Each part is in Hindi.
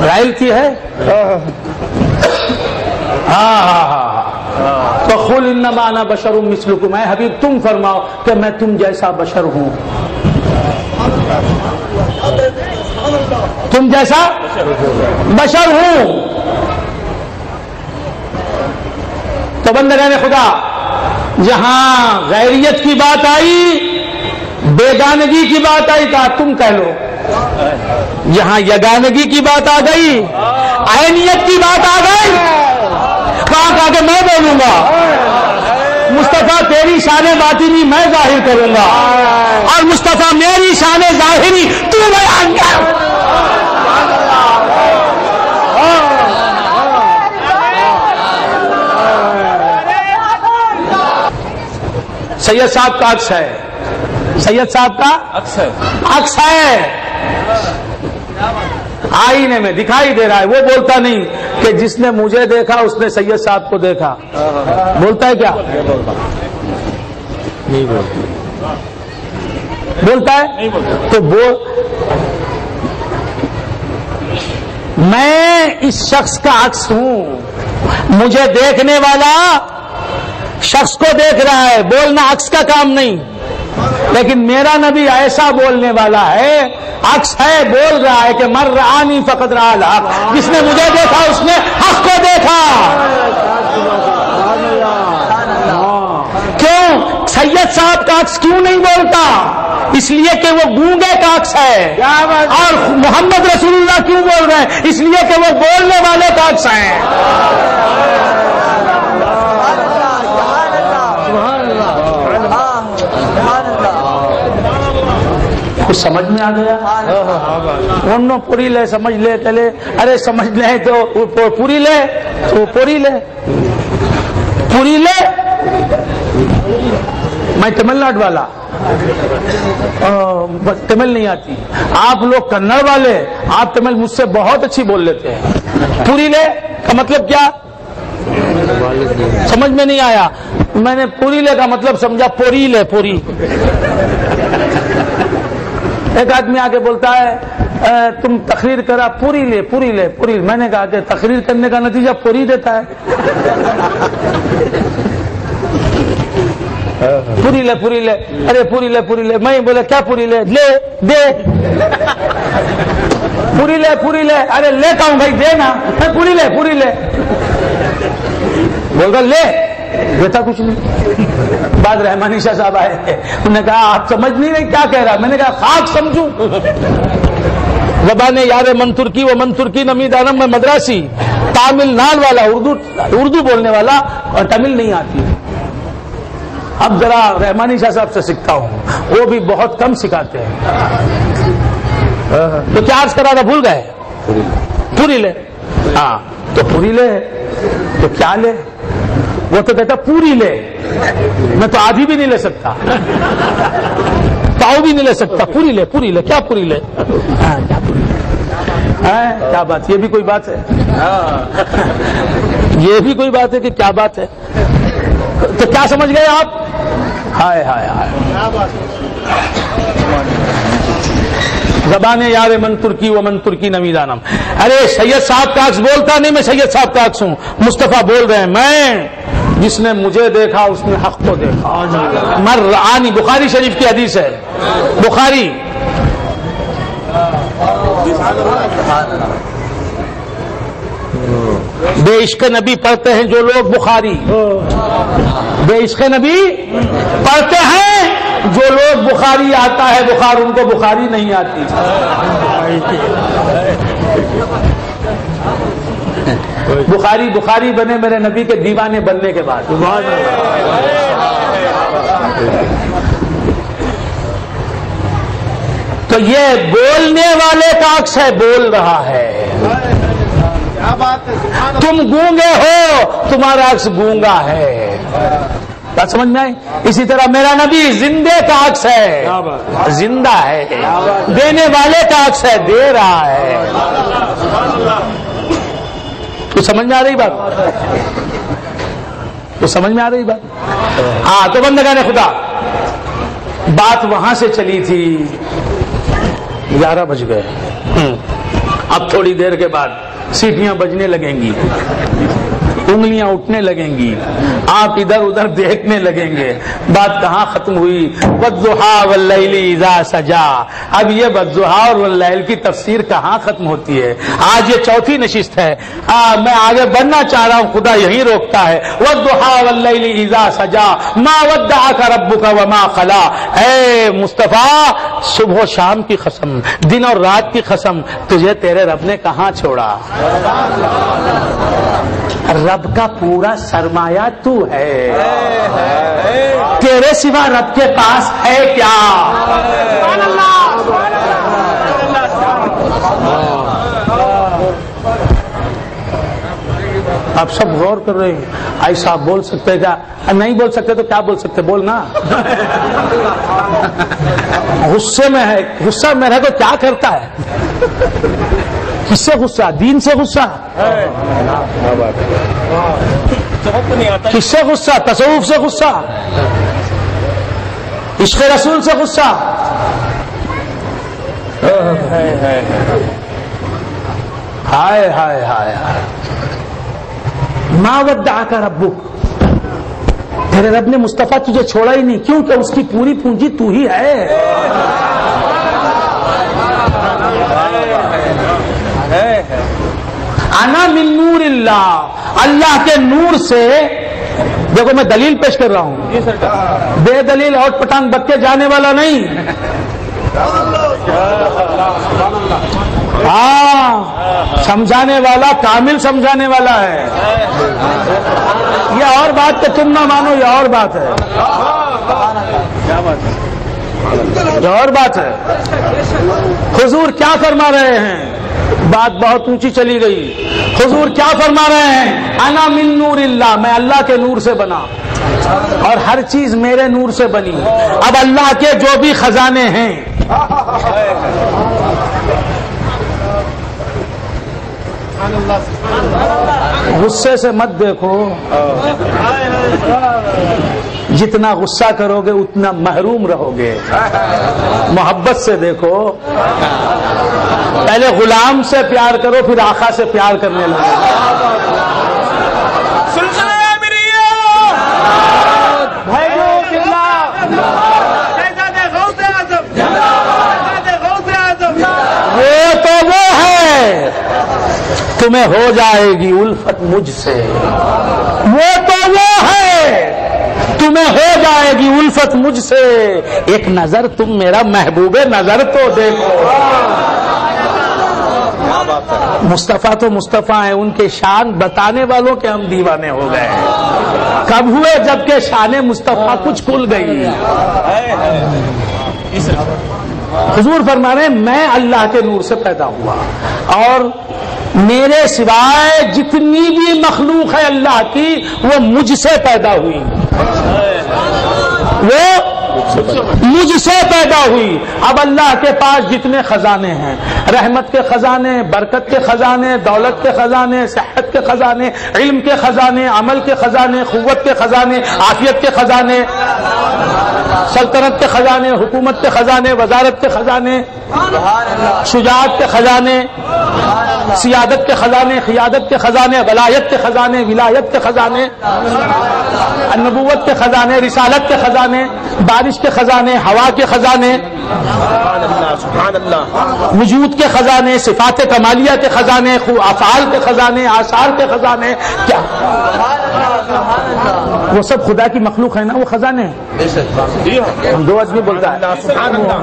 रॉयल्टी है? हाँ। हाँ हाँ हाँ तो खुल माना बशर मिसलुकुम मैं हबीब तुम फरमाओ कि मैं तुम जैसा बशर हूँ। तुम जैसा बशर हूँ। तो बंदगान खुदा जहाँ गैरियत की बात आई बेगानगी की बात आई कहा तुम कह लो। जहाँ यगानगी की बात आ गई आयनियत की बात आ गई। कहा कहा कि मैं बोलूँगा मुस्तफ़ा तेरी शान बातिनी मैं ज़ाहिर करूँगा और मुस्तफ़ा मेरी शान जाहिरी तू बयान कर। सैयद साहब का अक्स है। सैयद साहब का अक्सर अक्स है। आईने में दिखाई दे रहा है वो बोलता नहीं कि जिसने मुझे देखा उसने सैयद साहब को देखा। बोलता है क्या? नहीं बोलते। बोलता। है? नहीं बोलते। तो बोल मैं इस शख्स का अक्स हूँ। मुझे देखने वाला शख्स को देख रहा है। बोलना अक्स का काम नहीं। लेकिन मेरा नबी ऐसा बोलने वाला है अक्स है बोल रहा है कि मर रहा नहीं फकत रहा जिसने मुझे देखा उसने हक को देखा। क्यों? सैयद साहब का अक्स क्यों नहीं बोलता? इसलिए कि वो गूँगे का अक्स है? और मोहम्मद रसूलुल्लाह क्यों बोल रहे हैं? इसलिए कि वो बोलने वाले का अक्स है। कुछ समझ में आ गया? उन्नो पूरी ले समझ ले चले। अरे समझ ले तो पूरी ले। तो पूरी ले। पूरी ले। मैं तमिलनाडु वाला। तमिल नहीं आती। आप लोग कन्नड़ वाले आप तमिल मुझसे बहुत अच्छी बोल लेते हैं। पूरी ले का मतलब क्या? समझ में नहीं आया। मैंने पूरी ले का मतलब समझा पोरी ले पोरी। एक आदमी आके बोलता है तुम तकरीर करा, पूरी ले पूरी ले, पूरी मैंने कहा कि तकरीर करने का नतीजा पूरी देता है। पूरी ले पूरी ले। अरे, पूरी ले पूरी ले। मैं बोले, क्या पूरी ले? ले, दे। पूरी ले पूरी ले। अरे लेता हूँ भाई, दे ना। पूरी ले पूरी ले। बोल रहा ले। देता कुछ नहीं। बाद रहमानी शाह साहब आए। उन्होंने कहा आप समझ नहीं रहे क्या कह रहा मैंने कहा खाक समझू। जबान यार मन तुर्की वो मन तुर्की नमी दानम में मद्रासी तामिलनाडु वाला उर्दू उर्दू बोलने वाला और तमिल नहीं आती। अब जरा रहमानी शाह साहब से सीखता हूँ। वो भी बहुत कम सिखाते हैं। तो क्या अर्ज़ करा था भूल गए? पूरी ले। हाँ तो पूरी ले। तो क्या ले? वो तो कहता पूरी ले। मैं तो आधी भी नहीं ले सकता। पाव भी नहीं ले सकता। पूरी ले पूरी ले क्या पूरी ले? हाँ, क्या पूरी ले? हाँ, क्या बात ये भी कोई बात है? ये भी कोई बात है कि क्या बात है? तो क्या समझ गए आप? हाय हाय हाय। जबान यार मन तुर्की वो मन तुर्की नवीदानम अरे सैयद साहब का अक्स बोलता नहीं मैं सैयद साहब का अक्स हूँ। मुस्तफ़ा बोल रहे हैं मैं। जिसने मुझे देखा, उसने हक को देखा। मर, आनी, बुखारी शरीफ की हदीस है। बुखारी। बेइश्क नबी पढ़ते हैं जो लोग बुखारी। बेइश्क नबी पढ़ते हैं जो लोग बुखारी आता है। बुखार उनको बुखारी नहीं आती। बुखारी बुखारी बने मेरे नबी के दीवाने बनने के बाद। तो ये बोलने वाले का अक्ष है, बोल रहा है। है तुम गूँगे हो, तुम्हारा अक्ष गूँगा है। बात समझ में आई? इसी तरह मेरा नबी जिंदे का अक्ष है। ज़िंदा है। देने वाले का अक्ष है, दे रहा है। तो समझ में आ रही बात? तो समझ में आ रही बात? हाँ तो बंद गाने खुदा, बात वहाँ से चली थी। ग्यारह बज गए। हम्म। अब थोड़ी देर के बाद सीटियाँ बजने लगेंगी। उंगलियाँ उठने लगेंगी। आप इधर उधर देखने लगेंगे। बात कहाँ खत्म हुई? बदुहा वल्लैली इजा सजा। अब ये बदुहा और वल्लैल की तफसीर कहाँ खत्म होती है? आज ये चौथी नशिस्त है। आ, मैं आगे बढ़ना चाह रहा हूँ खुदा यही रोकता है। वदुहा वल्लैली इजा सजा। मा वद्दा का रब्बू का वमा खला। ए मुस्तफ़ा सुबह शाम की कसम दिन और रात की कसम तुझे तेरे रब ने कहा छोड़ा? रब का पूरा सरमाया तू है। तेरे सिवा रब के पास है क्या? आप सब गौर कर रहे हैं। ऐसा बोल सकते क्या? नहीं बोल सकते तो क्या बोल सकते? बोलना गुस्से में है, गुस्सा में रहे तो क्या करता है? किससे गुस्सा, दीन से गुस्सा। किससे गुस्सा? तसवूफ से गुस्सा। इश्क रसूल से गुस्सा। हाय हाय हाय हाय। मावद्दा का रब्बुक। तेरे रब ने मुस्तफ़ा तुझे छोड़ा ही नहीं। क्योंकि उसकी पूरी पूंजी तू ही है? आना मिन नूर अल्लाह के नूर से देखो मैं दलील पेश कर रहा हूँ। बेदलील और पटांग बक्के जाने वाला नहीं। हाँ समझाने वाला कामिल समझाने वाला है। ये और बात तो तुम ना मानो ये और बात है? ये और बात है। हुजूर क्या फरमा रहे हैं? बात बहुत ऊँची चली गई। हुजूर क्या फरमा रहे हैं? अना मिन नूर इल्ला मैं अल्लाह के नूर से बना। और हर चीज़ मेरे नूर से बनी। अब अल्लाह के जो भी खजाने हैं। गुस्से से मत देखो। जितना गुस्सा करोगे उतना महरूम रहोगे। मोहब्बत से देखो। पहले गुलाम से प्यार करो फिर आखा से प्यार करने लगो। वो तो वो है। तुम्हें हो जाएगी उल्फत मुझसे। वो तो तुम्हें हो जाएगी उल्फत मुझसे। एक नज़र तुम मेरा महबूब नज़र तो देखो। मुस्तफ़ा तो मुस्तफ़ा है, उनके शान बताने वालों के हम दीवाने हो गए कब हुए जबकि शान मुस्तफ़ा कुछ खुल गई। हजूर फरमा रहे मैं अल्लाह के नूर से पैदा हुआ और मेरे सिवाय जितनी भी मखलूक है अल्लाह की, वो मुझसे पैदा हुई। वो मुझसे पैदा हुई अब अल्लाह के पास जितने खजाने हैं रहमत के खजाने बरकत के खजाने दौलत के खजाने सेहत के खजाने इल्म के खजाने अमल के खजाने कुत के खजाने आफियत के खजाने सल्तनत के खजाने हुकूमत के खजाने वजारत के खजाने शुजात के खजाने सियादत के खजाने खियादत के खजाने वलायत के खजाने विलायत के खजाने नबूवत के खजाने रिसालत के खजाने बारिश के खजाने हवा के खजाने वजूद के खजाने सिफात कमालिया के खजाने अफाल के खजाने आसार के खजाने क्या? वो सब खुदा की मखलूक है ना वो खजाने हम दो आदमी बोलता है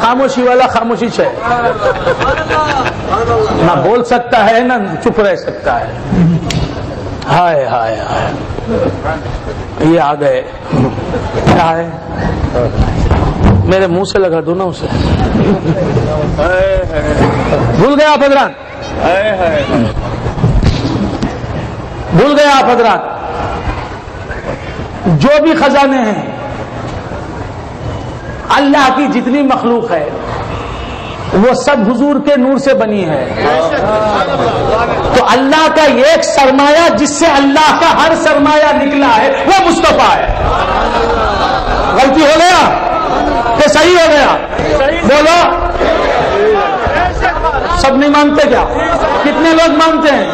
खामोशी वाला खामोशी है ना बोल सकता है ना चुप रह सकता है। हाय हाय हाय। ये आ गए क्या है? मेरे मुँह से लगा दो ना उसे। भूल गया आप हजरात भूल गया आप हजरात जो भी खजाने हैं, अल्लाह की जितनी मखलूक है वो सब हुजूर के नूर से बनी है। तो अल्लाह का एक सरमाया जिससे अल्लाह का हर सरमाया निकला है, वो मुस्तफ़ा है। गलती हो गया? तो सही हो गया? बोलो। सब नहीं मानते क्या? कितने लोग मानते हैं?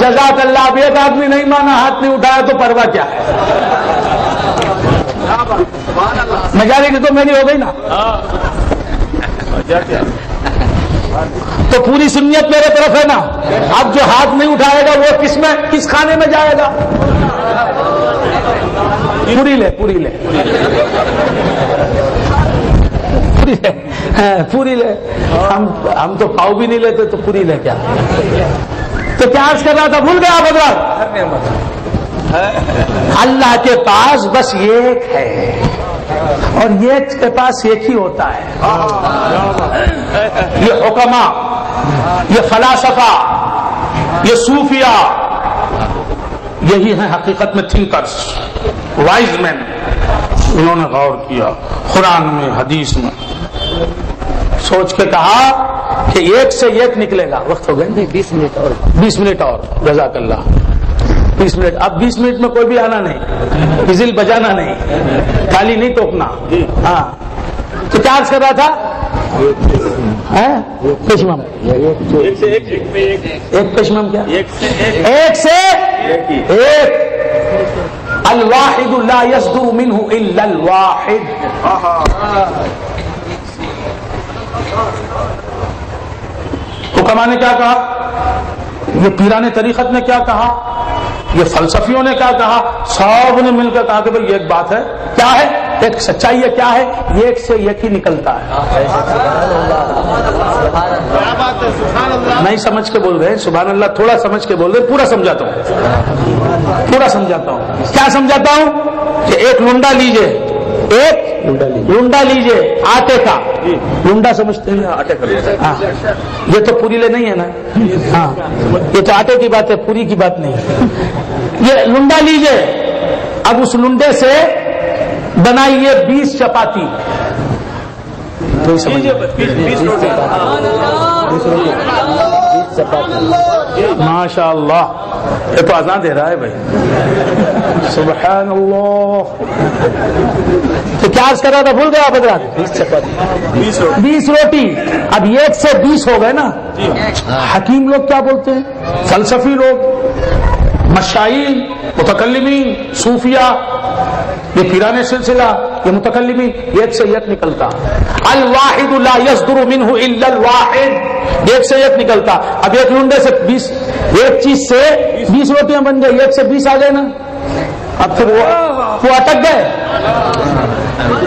जजाक अल्लाह अब एक आदमी नहीं माना, हाथ नहीं उठाया तो परवा क्या है? मेजॉरिटी तो मेरी हो गई ना। तो पूरी सुनियत मेरे तरफ़ है ना। अब जो हाथ नहीं उठाएगा वो किसमें किस खाने में जाएगा? पूरी ले पूरी ले। पूरी ले। हाँ, पूरी ले। हम हम तो पाव भी नहीं लेते तो पूरी ले क्या? तो क्या अर्ज़ कर रहा था? भूल गया भगवान अल्लाह के पास बस एक है। और ये के पास एक ही होता है। ये हुक्मा, ये फलासफा, ये सूफिया, यही है हकीकत में थिंकर्स वाइज मैन उन्होंने गौर किया कुरान में, हदीस में। सोच के कहा कि एक से एक निकलेगा। वक्त हो गए बीस मिनट और, बीस मिनट और जजाकल्ला बीस मिनट। अब बीस मिनट में कोई भी आना नहीं। विजिल बजाना नहीं। खाली नहीं टोकना। हाँ। तो क्या कर रहा था? पेशमम एक से एक। एक पेशमम क्या? एक से एक। से एक ही। एक। अलवाहिद ला यसदुरु मिनहु इल्ला अलवाहिद हुक्मा क्या कहा? ये पीराने तरीकत ने क्या कहा? ये फलसफियों ने क्या कहा? सबने मिलकर कहा कि भाई एक बात है। क्या है? एक सच्चाई है, क्या है? एक से एक ही निकलता है। नहीं समझ के बोल रहे हैं। सुबह अल्लाह थोड़ा समझ के बोल रहे पूरा समझाता हूँ। पूरा समझाता हूँ। क्या समझाता हूँ? कि एक लुंडा लीजिए। एक लुंडा लीजिए आटे का। लुंडा समझते हैं? आटे कर हाँ। ये तो पूरी ले नहीं है ना? हाँ। ये तो आटे की बात है पूरी की बात नहीं ये लुंडा लीजिए। अब उस लुंडे से बनाइए बीस चपाती। नहीं। बीस बीस रोटी। माशा ये तो आजान दे रहा है भाई सुबह तो क्या अर्ज़ कर रहा था भूल गया बदरात बीस चपाती। बीस रोटी। अब एक से बीस हो गए ना। हकीम लोग क्या बोलते हैं? फलसफी लोग मशाइल मुतकलमीन सूफिया ये पिराने सिलसिला ये मुतकलमीन एक से एक निकलता। अल वाहिद एक से एक निकलता। अब एक लुंडे से बीस, एक चीज़ से बीस रोटियाँ बन गई, एक से बीस आ गए ना। अब फिर वो वो अटक गए।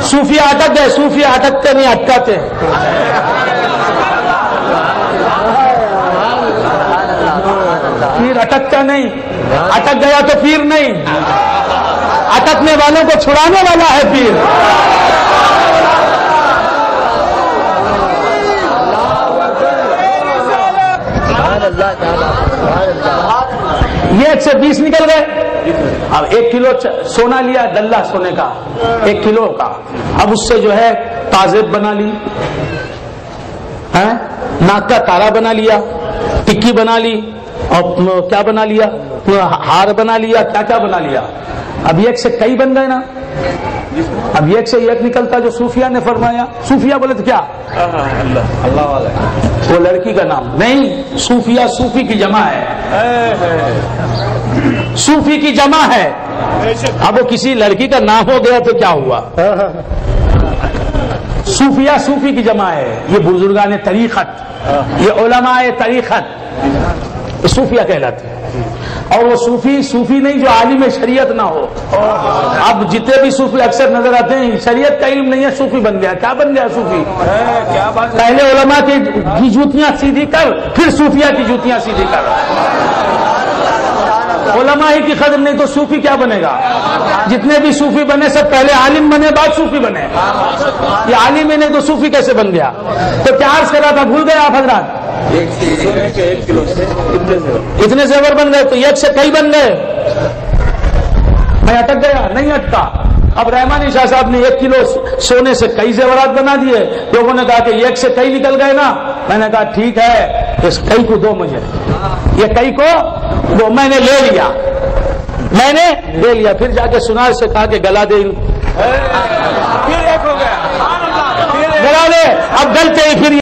सूफिया अटक गए, सूफिया अटकते नहीं, अटकाते। फिर अटकता नहीं, अटक गया तो फिर नहीं। अटकने वालों को छुड़ाने वाला है पीर। ये एक से बीस निकल गए। अब एक किलो सोना लिया, डल्ला सोने का। एक किलो का। अब उससे जो है, ताजेब बना ली। है? नाक का तारा बना लिया। टिक्की बना ली। और क्या बना लिया? हार बना लिया क्या क्या बना लिया? अब एक से कई बन गए ना। अब एक से एक निकलता जो सूफिया ने फरमाया। सूफिया बोले तो क्या? अल्लाह। अल्लाह वाला। वो लड़की का नाम। नहीं सूफिया सूफी की जमा है। सूफी की जमा है। अब वो किसी लड़की का नाम हो गया तो क्या हुआ? सूफिया सूफी की जमा है। ये बुजुर्गान तरीकत। ये उलमाए तरीकत। सूफिया कहलाते हैं। और वो सूफी सूफी नहीं जो आलिम शरीयत ना हो। अब जितने भी सूफी अक्सर नज़र आते हैं शरीयत का इल्म नहीं है सूफी बन गया। क्या बन गया सूफी? क्या बात पहले उलमा की, जूतियाँ सीधी कर फिर सूफिया की जूतियाँ सीधी कर। उलमा ही की कदर नहीं तो सूफी क्या बनेगा? जितने भी सूफी बने सब पहले आलिम बने बाद सूफी बने। ये आलिम ही नहीं तो सूफी कैसे बन गया? तो क्या अर्ज़ कर रहा था? भूल गए आप हजरात? एक किलो से कितने से इतने जेवर बन गए तो एक से कई बन गए। मैं अटक गया नहीं अटका। अब रहमानी शाह साहब ने एक किलो सोने से कई जेवरात बना दिए। लोगों ने कहा कि एक से कई निकल गए ना। मैंने कहा ठीक है इस कई को दो मुझे। ये कई को दो मैंने ले लिया। मैंने ले लिया। फिर जाके सुनार से कहा कि गला दे फिर एक हो गया। गला दे अब गलते ही फिर